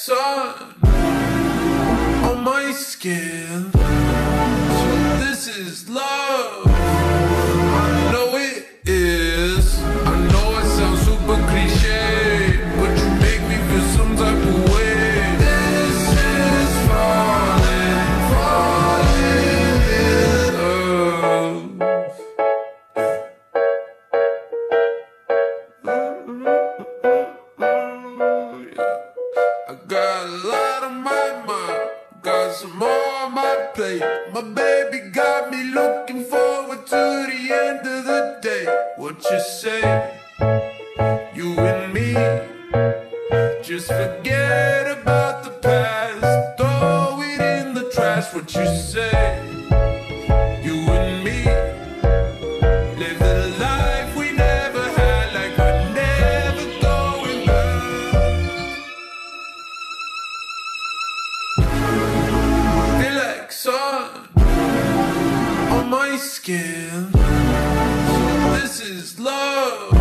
sun on my skin. This is love. My. My baby got me looking forward to the end of the day. What you say? You and me, just forget about the past, throw it in the trash. What you say? my skin. So this is love.